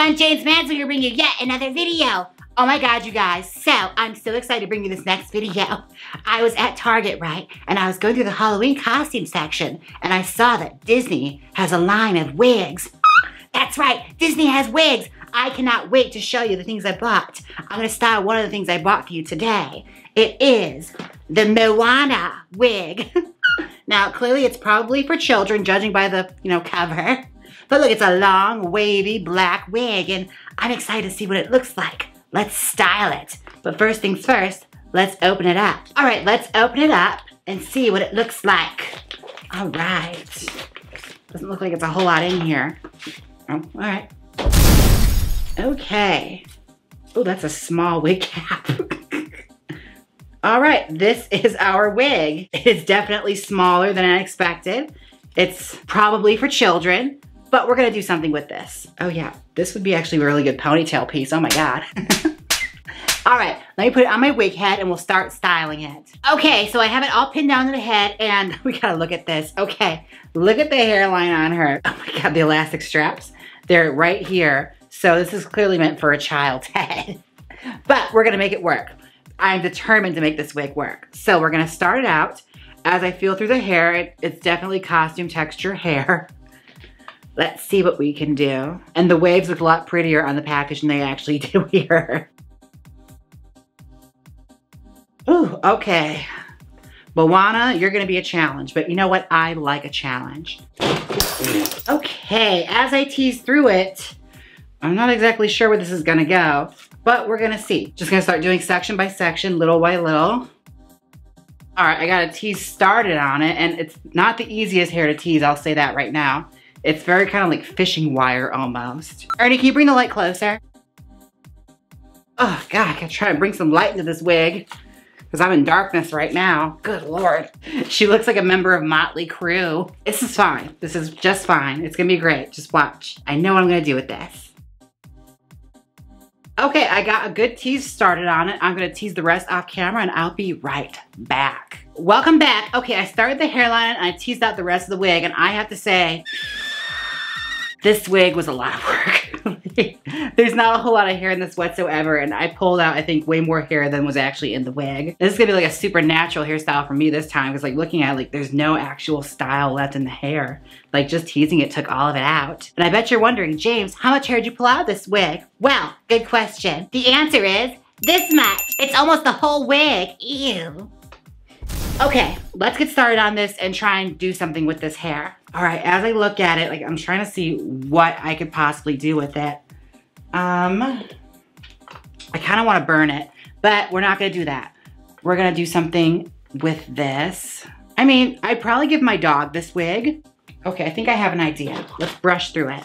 I'm Jaymes Mansfield here bringing you yet another video. Oh my God, you guys. So I'm so excited to bring you this next video. I was at Target, right? And I was going through the Halloween costume section and I saw that Disney has a line of wigs. That's right, Disney has wigs. I cannot wait to show you the things I bought. I'm gonna style one of the things I bought for you today. It is the Moana wig. now, clearly it's probably for children, judging by the, you know, cover. But look, it's a long, wavy black wig, and I'm excited to see what it looks like. Let's style it. But first things first, let's open it up. All right, let's open it up and see what it looks like. All right. Doesn't look like it's a whole lot in here. Oh, all right. Okay. Oh, that's a small wig cap. all right, this is our wig. It's definitely smaller than I expected. It's probably for children, but we're gonna do something with this. Oh yeah, this would be actually a really good ponytail piece. Oh my God. all right, let me put it on my wig head and we'll start styling it. Okay, so I have it all pinned down to the head and we gotta look at this. Okay, look at the hairline on her. Oh my God, the elastic straps. They're right here. So this is clearly meant for a child's head, but we're gonna make it work. I'm determined to make this wig work. So we're gonna start it out. As I feel through the hair, it, it's definitely costume texture hair. Let's see what we can do. And the waves look a lot prettier on the package than they actually do here. Ooh, okay. Moana, you're gonna be a challenge, but you know what? I like a challenge. Okay, as I tease through it, I'm not exactly sure where this is gonna go, but we're gonna see. Just gonna start doing section by section, little by little. All right, I got a tease started on it, and it's not the easiest hair to tease, I'll say that right now. It's very kind of like fishing wire almost. Ernie, can you bring the light closer? Oh God, I gotta try and bring some light into this wig because I'm in darkness right now. Good Lord. She looks like a member of Motley Crue. This is fine. This is just fine. It's gonna be great. Just watch. I know what I'm gonna do with this. Okay, I got a good tease started on it. I'm gonna tease the rest off camera and I'll be right back. Welcome back. Okay, I started the hairline and I teased out the rest of the wig and I have to say, this wig was a lot of work. There's not a whole lot of hair in this whatsoever, and I pulled out, I think, way more hair than was actually in the wig. This is gonna be like a supernatural hairstyle for me this time, because like looking at it, like there's no actual style left in the hair. Like just teasing it took all of it out. And I bet you're wondering, Jaymes, how much hair did you pull out of this wig? Well, good question. The answer is this much. It's almost the whole wig. Ew. Okay, let's get started on this and try and do something with this hair. All right, as I look at it, like I'm trying to see what I could possibly do with it. Um, I kind of want to burn it, but we're not going to do that. We're going to do something with this. I mean, I'd probably give my dog this wig. Okay, I think I have an idea. Let's brush through it.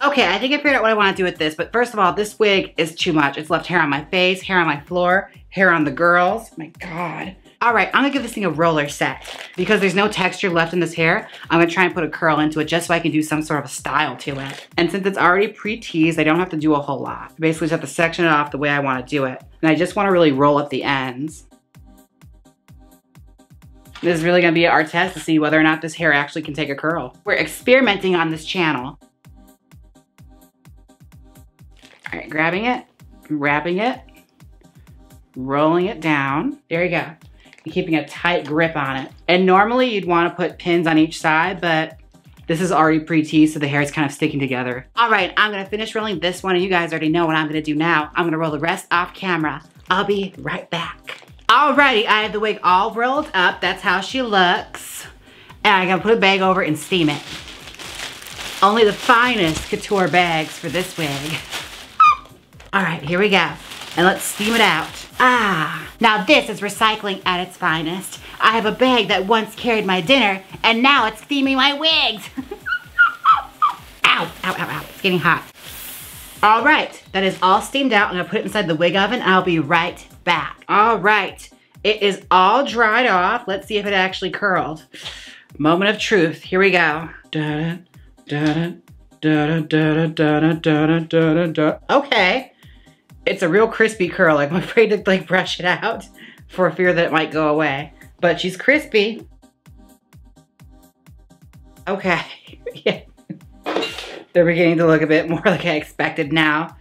Okay, I think I figured out what I want to do with this, but first of all, this wig is too much. It's left hair on my face, hair on my floor, hair on the girls. My God. All right, I'm gonna give this thing a roller set. Because there's no texture left in this hair, I'm gonna try and put a curl into it just so I can do some sort of a style to it. And since it's already pre-teased, I don't have to do a whole lot. I basically just have to section it off the way I wanna do it. And I just wanna really roll up the ends. This is really gonna be our test to see whether or not this hair actually can take a curl. We're experimenting on this channel. Grabbing it, wrapping it, rolling it down. There you go. And keeping a tight grip on it. And normally you'd wanna put pins on each side, but this is already pre-teased, so the hair is kind of sticking together. All right, I'm gonna finish rolling this one, and you guys already know what I'm gonna do now. I'm gonna roll the rest off camera. I'll be right back. Alrighty, I have the wig all rolled up. That's how she looks. And I'm gonna put a bag over and steam it. Only the finest couture bags for this wig. All right, here we go. And let's steam it out. Ah, now this is recycling at its finest. I have a bag that once carried my dinner, and now it's steaming my wigs. ow, ow, ow, ow, it's getting hot. All right, that is all steamed out. I'm gonna put it inside the wig oven. I'll be right back. All right, it is all dried off. Let's see if it actually curled. Moment of truth, here we go. Da -da, da -da, da -da, da -da, da -da, da -da, da -da. Okay, it's a real crispy curl. I'm afraid to like brush it out for fear that it might go away. But she's crispy. Okay. yeah. They're beginning to look a bit more like I expected now.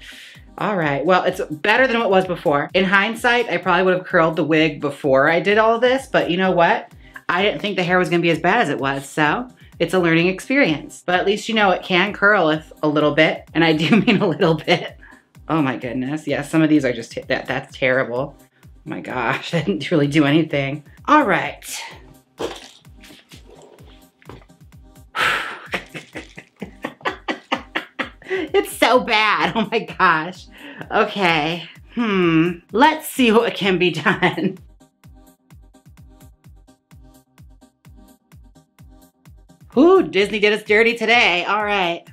All right, well, it's better than what was before. In hindsight, I probably would have curled the wig before I did all this, but you know what? I didn't think the hair was gonna be as bad as it was, so it's a learning experience. But at least you know it can curl if a little bit, and I do mean a little bit. Oh my goodness, yeah, some of these are just, that that's terrible. Oh my gosh, I didn't really do anything. All right. it's so bad. Oh my gosh. Okay. Hmm. Let's see what can be done. Ooh, Disney did us dirty today. All right.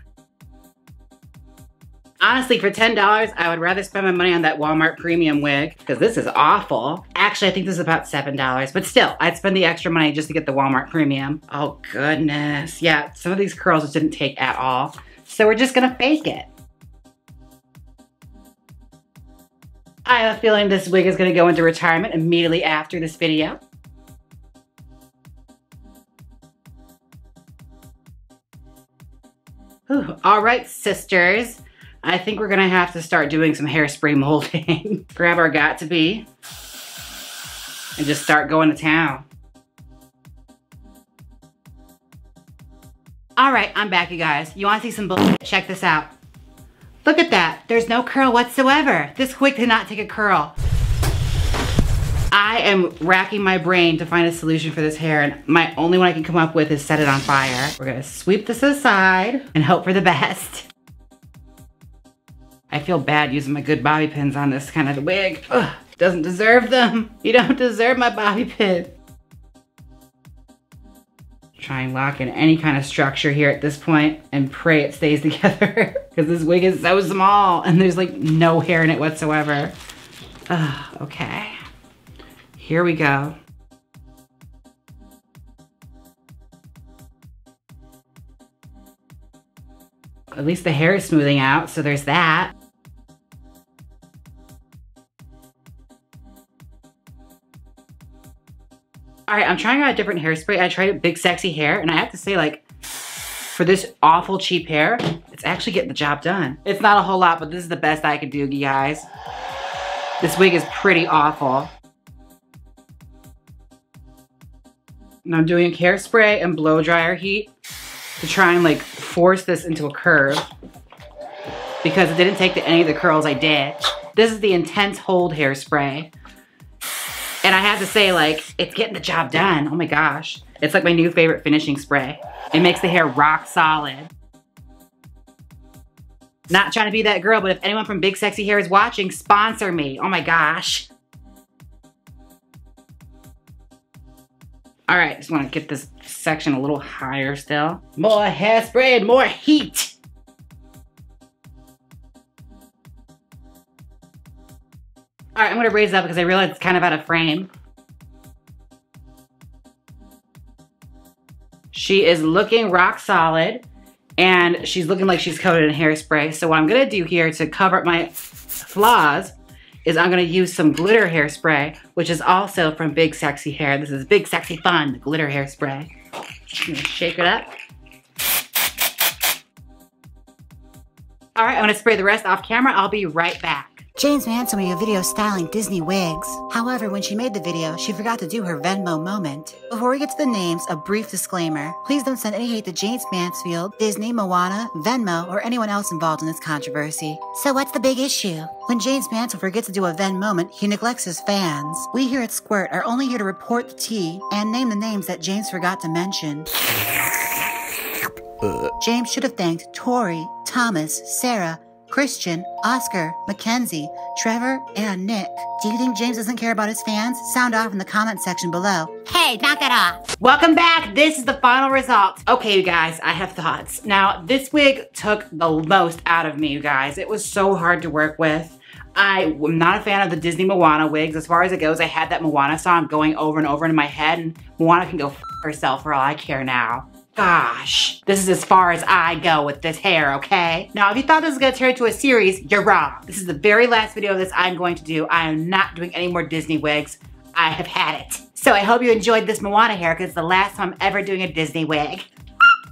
Honestly, for $10, I would rather spend my money on that Walmart premium wig because this is awful. Actually, I think this is about $7, but still, I'd spend the extra money just to get the Walmart premium. Oh goodness. Yeah, some of these curls just didn't take at all. So we're just gonna fake it. I have a feeling this wig is gonna go into retirement immediately after this video. Ooh, all right, sisters. I think we're gonna have to start doing some hairspray molding. Grab our got2b and just start going to town. All right, I'm back, you guys. You wanna see some bullshit? Check this out. Look at that, there's no curl whatsoever. This wig did not take a curl. I am racking my brain to find a solution for this hair and my only one I can come up with is set it on fire. We're gonna sweep this aside and hope for the best. I feel bad using my good bobby pins on this kind of wig. Ugh, doesn't deserve them. You don't deserve my bobby pin. Try and lock in any kind of structure here at this point and pray it stays together because this wig is so small and there's like no hair in it whatsoever. Ugh, okay. Here we go. At least the hair is smoothing out, so there's that. All right, I'm trying out a different hairspray. I tried Big Sexy Hair, and I have to say, like, for this awful cheap hair, it's actually getting the job done. It's not a whole lot, but this is the best I could do, you guys. This wig is pretty awful. And I'm doing hairspray and blow dryer heat to try and like force this into a curve because it didn't take the, any of the curls I did. This is the intense hold hairspray. And I have to say like, it's getting the job done. Oh my gosh. It's like my new favorite finishing spray. It makes the hair rock solid. Not trying to be that girl, but if anyone from Big Sexy Hair is watching, sponsor me. Oh my gosh. All right, just wanna get this section a little higher still. More hairspray and more heat. All right, I'm gonna raise up because I realize it's kind of out of frame. She is looking rock solid and she's looking like she's coated in hairspray. So what I'm gonna do here to cover up my flaws is I'm gonna use some glitter hairspray, which is also from Big Sexy Hair. This is Big Sexy Fun, glitter hairspray. I'm gonna shake it up. All right, I'm gonna spray the rest off camera. I'll be right back. Jaymes Mansfield made a video styling Disney wigs. However, when she made the video, she forgot to do her Venmo moment. Before we get to the names, a brief disclaimer. Please don't send any hate to Jaymes Mansfield, Disney, Moana, Venmo, or anyone else involved in this controversy. So what's the big issue? When Jaymes Mansfield forgets to do a Ven moment, he neglects his fans. We here at Squirt are only here to report the tea and name the names that Jaymes forgot to mention. Jaymes should have thanked Tori, Thomas, Sarah, Christian, Oscar, Mackenzie, Trevor, and Nick. Do you think Jaymes doesn't care about his fans? Sound off in the comment section below. Hey, knock it off. Welcome back. This is the final result. Okay, you guys, I have thoughts. Now, this wig took the most out of me, you guys. It was so hard to work with. I am not a fan of the Disney Moana wigs. As far as it goes, I had that Moana song going over and over in my head, and Moana can go f herself for all I care now. Gosh, this is as far as I go with this hair, okay? Now, if you thought this was gonna turn into a series, you're wrong. This is the very last video of this I'm going to do. I am not doing any more Disney wigs. I have had it. So I hope you enjoyed this Moana hair because it's the last time I'm ever doing a Disney wig.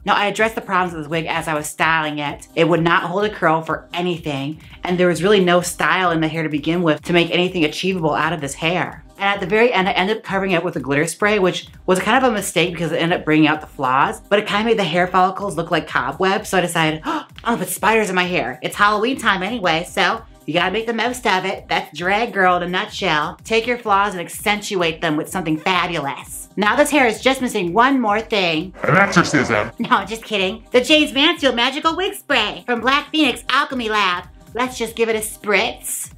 Now, I addressed the problems with this wig as I was styling it. It would not hold a curl for anything, and there was really no style in the hair to begin with to make anything achievable out of this hair. And at the very end, I ended up covering it with a glitter spray, which was kind of a mistake because it ended up bringing out the flaws, but it kind of made the hair follicles look like cobwebs. So I decided, oh, I'm gonna put spiders in my hair. It's Halloween time anyway, so you gotta make the most of it. That's drag girl in a nutshell. Take your flaws and accentuate them with something fabulous. Now this hair is just missing one more thing. An exorcism. No, just kidding. The Jaymes Mansfield Magical Wig Spray from Black Phoenix Alchemy Lab. Let's just give it a spritz.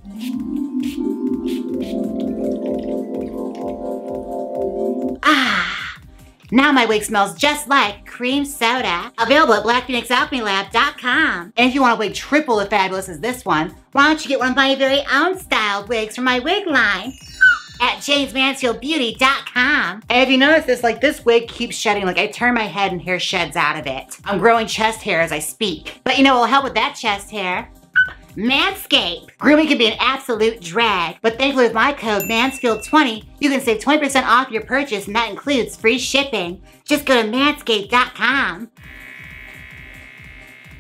Ah, now my wig smells just like cream soda. Available at blackphoenixalchemylab.com. And if you want a wig triple as fabulous as this one, why don't you get one of my very own styled wigs from my wig line at jaymesmansfieldbeauty.com. And if you notice this, like this wig keeps shedding, like I turn my head and hair sheds out of it. I'm growing chest hair as I speak. But you know will help with that chest hair? Manscaped. Grooming can be an absolute drag, but thankfully with my code Mansfield20, you can save 20% off your purchase and that includes free shipping. Just go to manscaped.com.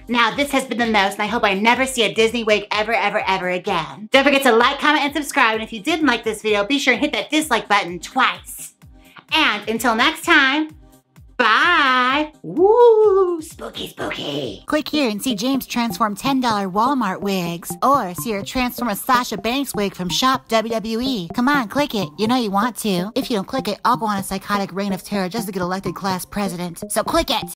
Now, this has been the most, and I hope I never see a Disney wig ever, ever, ever again. Don't forget to like, comment, and subscribe, and if you didn't like this video, be sure and hit that dislike button twice. And until next time, bye! Woo! Spooky, spooky. Click here and see Jaymes transform $10 Walmart wigs. Or see her transform a Sasha Banks wig from Shop WWE. Come on, click it. You know you want to. If you don't click it, I'll go on a psychotic reign of terror just to get elected class president. So click it!